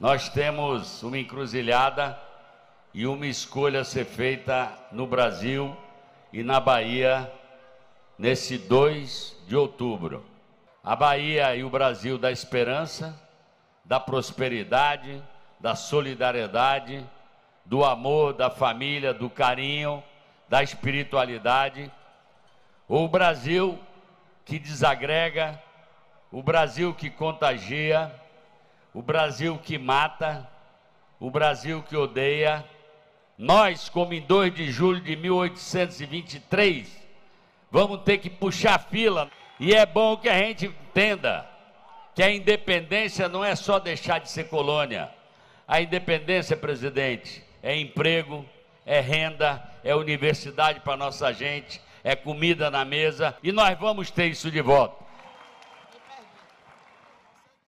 Nós temos uma encruzilhada e uma escolha a ser feita no Brasil e na Bahia nesse 2 de outubro. A Bahia e o Brasil da esperança, da prosperidade, da solidariedade, do amor, da família, do carinho, da espiritualidade. O Brasil que desagrega, o Brasil que contagia, o Brasil que mata, o Brasil que odeia. Nós, como em 2 de julho de 1823, vamos ter que puxar fila. E é bom que a gente entenda que a independência não é só deixar de ser colônia. A independência, presidente, é emprego, é renda, é universidade para nossa gente, é comida na mesa e nós vamos ter isso de volta.